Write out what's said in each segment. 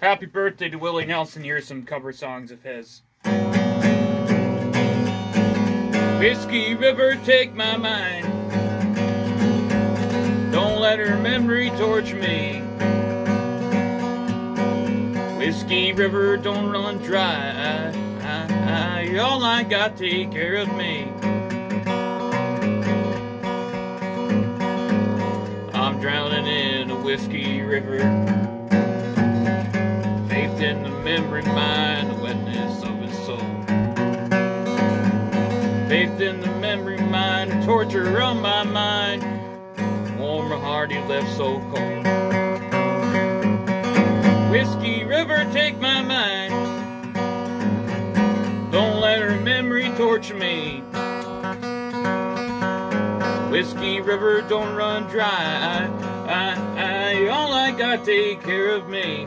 Happy birthday to Willie Nelson. Here's some cover songs of his. Whiskey River, take my mind. Don't let her memory torture me. Whiskey River, don't run dry. All I got, take care of me. I'm drowning in a whiskey river. Memory, mind, the wetness of his soul. Faith in the memory, mind, the torture on my mind. Warm heart he left so cold. Whiskey River, take my mind. Don't let her memory torture me. Whiskey River, don't run dry. I, I, all I got, take care of me.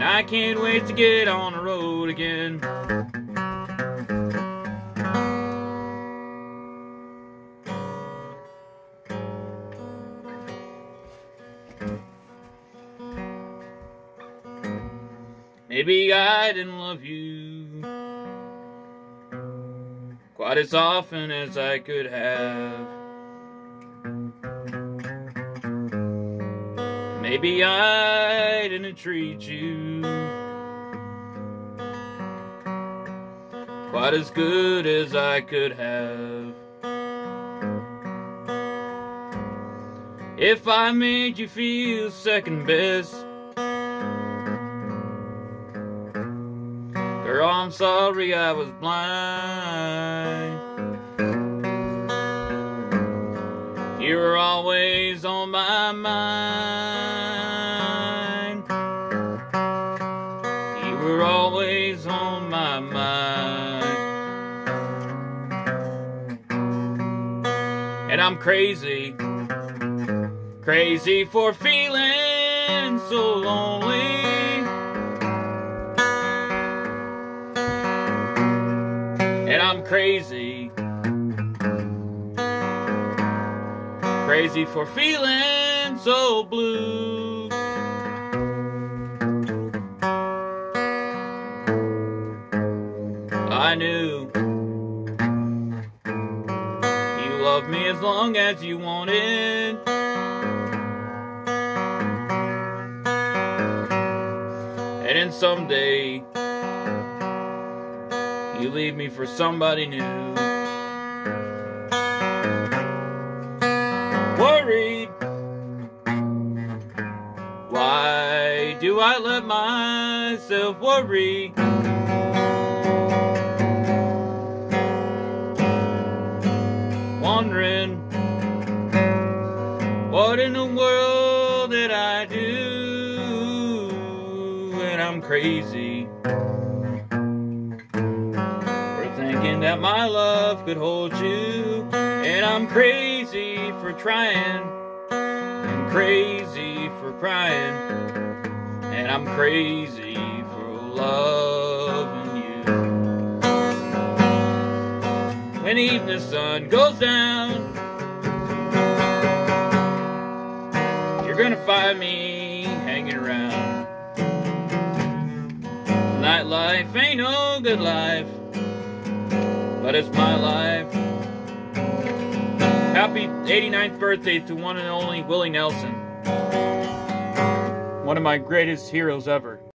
and I can't wait to get on the road again. Maybe I didn't love you quite as often as I could have. Maybe I didn't treat you quite as good as I could have. If I made you feel second best, Girl, I'm sorry I was blind. Always on my mind. And I'm crazy, crazy for feeling so lonely. and I'm crazy. Crazy for feeling so blue. I knew you loved me as long as you wanted. And then someday you leave me for somebody new. Worried. Why do I let myself worry? Wondering what in the world did I do? And I'm crazy. For thinking that my love could hold you. And I'm crazy for trying, and crazy for crying, and I'm crazy for loving When evening the sun goes down, you're gonna find me hanging around. Nightlife ain't no good life but it's my life. Happy 89th birthday to one and only Willie Nelson. One of my greatest heroes ever.